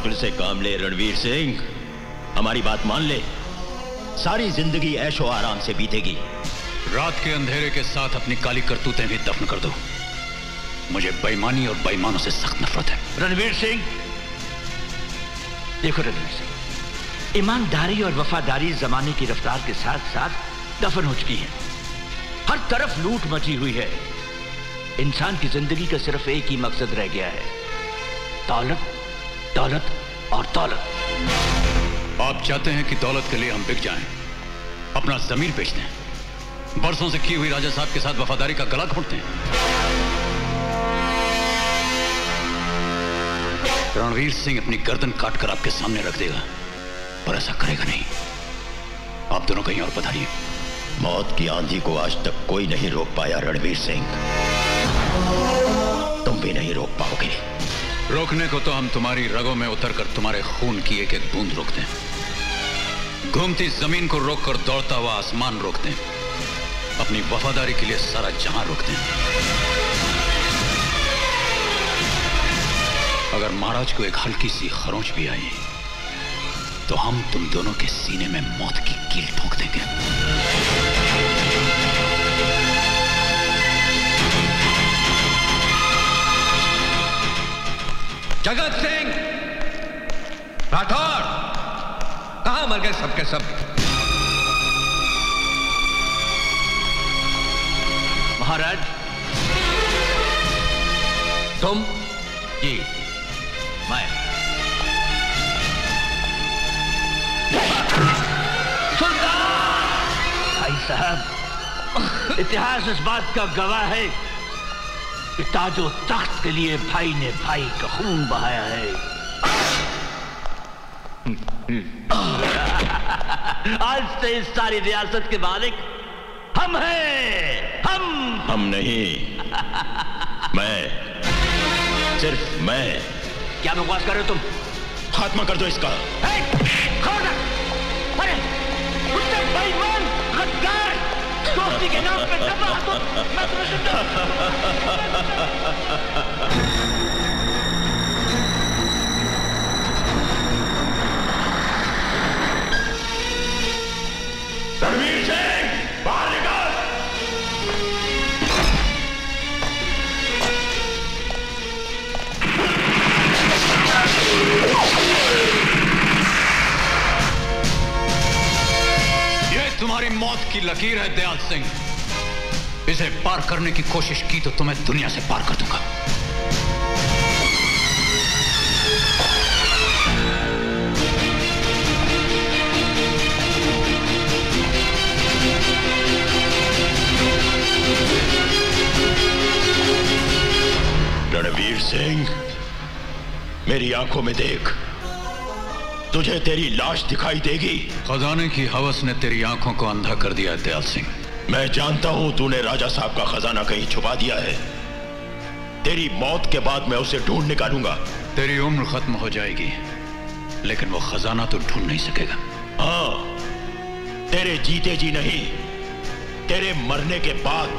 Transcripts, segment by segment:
अक्ल से काम ले रणवीर सिंह। हमारी बात मान ले। सारी ज़िंदगी ऐशो आराम से बीतेगी। रात के अंधेरे के साथ अपनी काली करतूतें भी दफन कर दो। मुझे बेईमानी और बेईमानों से सख्त नफरत है। रणवीर सिंह। देखो रणवीर सिंह ईमानदारी और वफादारी जमाने की रफ्तार के साथ साथ दफन हो चुकी है। हर तरफ़ लूट मची हुई है। इंसान की ज़िंदगी का सिर्फ़ एक ही मकसद रह गया है। दौलत दौलत और दौलत। आप चाहते हैं कि दौलत के लिए हम बिक जाएँ, अपना ज़मीन बेच दें। बरसों से की हुई राजा साहब के साथ वफादारी का गला घोटते हैं। रणवीर सिंह अपनी गर्दन काटकर आपके सामने रख देगा पर ऐसा करेगा नहीं। आप दोनों कहीं और पधारिए। मौत की आंधी को आज तक कोई नहीं रोक पाया रणवीर सिंह। रोकने को तो हम तुम्हारी रगों में उतर कर तुम्हारे खून की एक एक बूंद रोकते हैं घूमती ज़मीन को रोककर दौड़ता हुआ आसमान रोकते हैं अपनी वफादारी के लिए सारा जहाँ रोकते हैं अगर महाराज को एक हल्की सी खरोंच भी आई तो हम तुम दोनों के सीने में मौत की कील ठोक देंगे। जगत सिंह राठौर कहाँ मर गए सबके सब? महाराज। तुम? जी। मैं। सुल्तान! भाई साहब इतिहास इस बात का गवाह है ताजो तख्त के लिए भाई ने भाई का खून बहाया है। आज से इस सारी रियासत के मालिक हम हैं हम। हम नहीं। मैं। सिर्फ़ मैं। क्या बकवास कर रहे हो तुम? खात्मा कर दो इसका। हे, दोस्ती के नाम पे दबा तो मैं तुम्हें मौत की लकीर है दयाल सिंह। इसे पार करने की कोशिश की तो तुम्हें दुनिया से पार कर दूँगा। रणवीर सिंह, मेरी आँखों में देख। तुझे तेरी लाश दिखाई देगी। खजाने की हवस ने तेरी आँखों को अंधा कर दिया है दयाल सिंह। मैं जानता हूँ तूने राजा साहब का खजाना कहीं छुपा दिया है। तेरी मौत के बाद मैं उसे ढूंढ निकालूँगा। तेरी उम्र खत्म हो जाएगी लेकिन वो खजाना तो ढूंढ नहीं सकेगा। हाँ तेरे जीते जी नहीं तेरे मरने के बाद।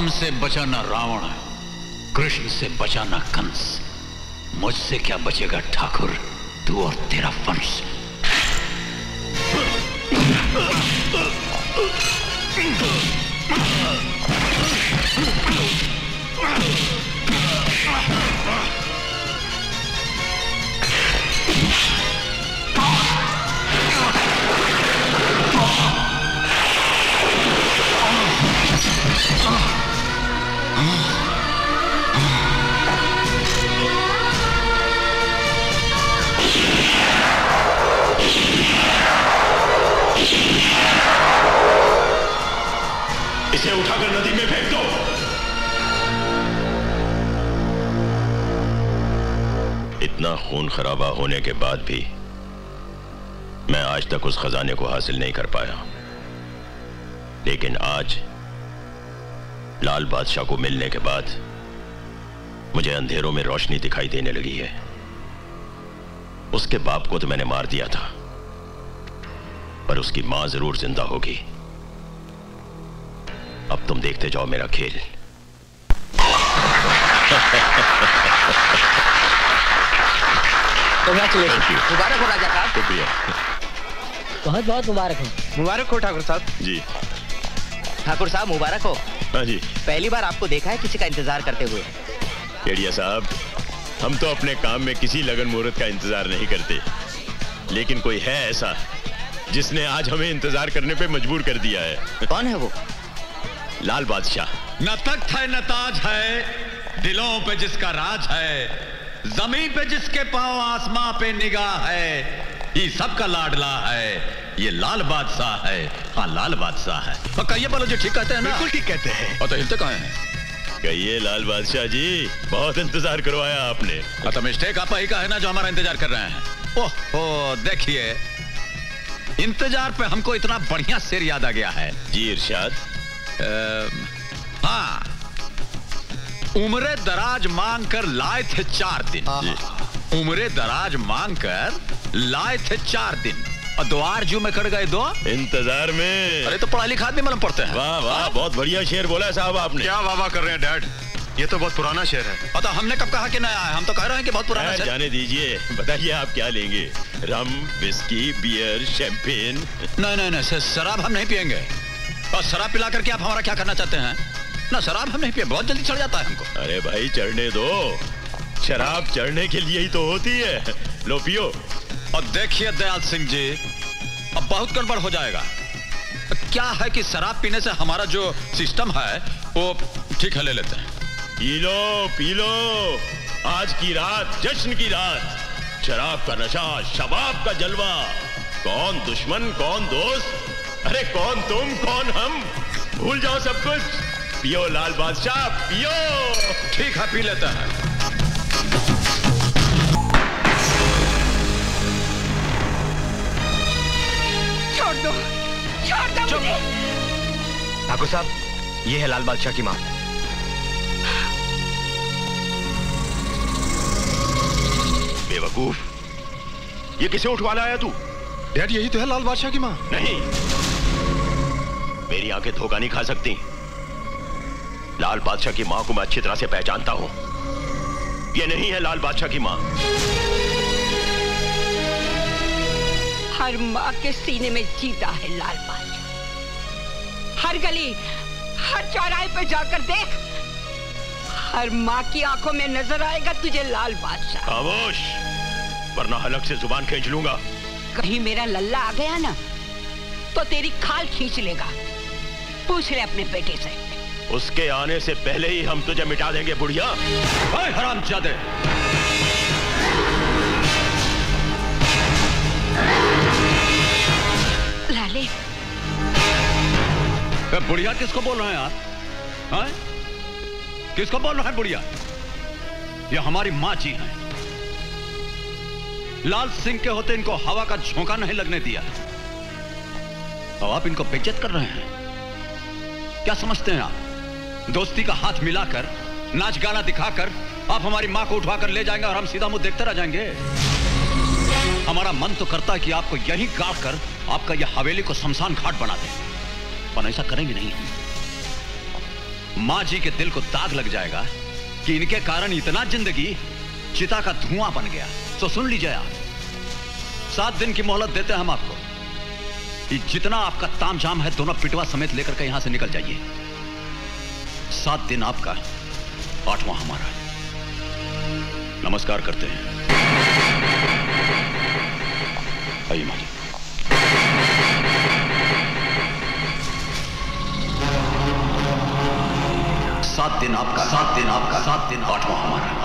राम से बचाना रावण कृष्ण से बचाना कंस। मुझसे क्या बचेगा ठाकुर? तू और तेरा वंश। इतना खून खराबा होने के बाद भी मैं आज तक उस खजाने को हासिल नहीं कर पाया। लेकिन आज लाल बादशाह को मिलने के बाद मुझे अंधेरों में रोशनी दिखाई देने लगी है। उसके बाप को तो मैंने मार दिया था, पर उसकी माँ ज़रूर ज़िंदा होगी। अब तुम देखते जाओ मेरा खेल। कंग्रेचुलेशन मुबारक हो राजा साहब। शुक्रिया। बहुत बहुत मुबारक हो। मुबारक हो ठाकुर साहब। जी। ठाकुर साहब मुबारक हो। हाँ जी। पहली बार आपको देखा है किसी का इंतज़ार करते हुए? केडिया साहब हम तो अपने काम में किसी लगन मुहूर्त का इंतज़ार नहीं करते। लेकिन कोई है ऐसा जिसने आज हमें इंतज़ार करने पे मजबूर कर दिया है? कौन है वो? लाल बादशाह। न तख्त है न ताज है दिलों पे जिसका राज है ज़मीन पे जिसके पाँव आसमां पे निगाह है ये सबका लाडला है ये लाल बादशाह है। हाँ लाल बादशाह है। और कहिए बोलो जी ठीक कहते हैं ना? बिल्कुल ठीक कहते हैं। और तो हिलते कहाँ हैं? कहिए लाल बादशाह जी बहुत इंतज़ार करवाया आपने। हाँ, तो मिस्टेक आप ही का है ना जो हमारा इंतज़ार कर रहे हैं। ओहो देखिए इंतज़ार पे हमको इतना बढ़िया शेर याद आ गया है। जी इरशाद। हाँ उम्र दराज मांग कर लाए थे चार दिन। उम्र दराज मांग कर लाए थे चार दिन। और द्वार जू में कट गए दो। इंतज़ार में। अरे तो पढ़ा लिखा आदमी मालूम पड़ते हैं। वाह वाह बहुत बढ़िया शेर बोला है साहब आपने। क्या वाह वाह कर रहे हैं डैड? ये तो बहुत पुराना शेर है। और तो हमने कब कहा कि नया है? हम तो कह रहे हैं कि बहुत पुराना शेर। जाने दीजिए। बताइए आप क्या लेंगे? Rum whisky beer champagne? नहीं नहीं नहीं शराब हम नहीं पियेंगे। और शराब पिला करके आप हमारा क्या करना चाहते हैं? ना शराब हम नहीं पिए बहुत जल्दी चढ़ जाता है हमको। अरे भाई चढ़ने दो। शराब चढ़ने के लिए ही तो होती है। लो पियो। और देखिए दयाल सिंह जी अब बहुत गड़बड़ हो जाएगा। क्या है कि शराब पीने से हमारा जो सिस्टम है वो ठीक है ले लेते हैं। पी लो पी लो। आज की रात जश्न की रात। शराब का नशा शबाब का जलवा। कौन दुश्मन कौन दोस्त? अरे कौन तुम कौन हम? भूल जाओ सब कुछ। पियो लाल बादशाह पियो। ठीक है पी लेते हैं। छोड़ दो। छोड़ दो मुझे। ठाकुर साहब ये है लाल बादशाह की माँ। बेवकूफ़। ये किसे उठवा आया तू? डैड यही तो है लाल बादशाह की माँ। नहीं। मेरी आँखें धोखा नहीं खा सकती। लाल बादशाह की माँ को मैं अच्छी तरह से पहचानता हूँ। ये नहीं है लाल बादशाह की माँ। हर माँ के सीने में जीता है लाल बादशाह। हर गली हर चौराहे पे जाकर देख हर माँ की आँखों में नज़र आएगा तुझे लाल बादशाह। खामोश वरना हलक से ज़ुबान खींच लूँगा। कहीं मेरा लल्ला आ गया ना तो तेरी खाल खींच लेगा। पूछ ले अपने बेटे से। उसके आने से पहले ही हम तुझे मिटा देंगे बुढ़िया। हराम जादे। लाले। बुढ़िया किसको बोल रहे हैं आप हाँ? किसको बोल रहे हैं बुढ़िया? ये हमारी माँ जी हैं। लाल सिंह के होते इनको हवा का झोंका नहीं लगने दिया। और आप इनको बेइज्जत कर रहे हैं। क्या समझते हैं आप? दोस्ती का हाथ मिलाकर, नाच गाना दिखाकर, आप हमारी माँ को उठवाकर ले जाएँगे और हम सीधा मुँह देखते रह जाएँगे। हमारा मन तो करता है कि आपको यही काट कर आपका यह हवेली को शमशान घाट बना दें। पर ऐसा करेंगे नहीं हम। माँ जी के दिल को दाग लग जाएगा कि इनके कारण इतना ज़िंदगी चिता का धुआँ बन गया। तो सुन लीजिए आप। सात दिन की मोहलत देते हैं हम आपको जितना आपका ताम जाम है, दोनों पिटवा समेत लेकर के यहाँ से निकल जाइए। सात दिन आपका आठवां हमारा। नमस्कार करते हैं। आइए मालिक। सात दिन आपका, सात दिन आपका, सात दिन आठवां हमारा।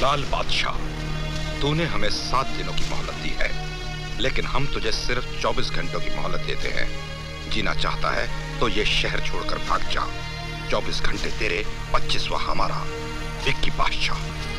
लाल बादशाह, तूने हमें सात दिनों की मोहलत दी है, लेकिन हम तुझे सिर्फ़ 24 घंटों की मोहलत देते हैं। जीना चाहता है तो ये शहर छोड़कर भाग जा। चौबीस घंटे तेरे, पच्चीसवा हमारा विक्की बादशाह।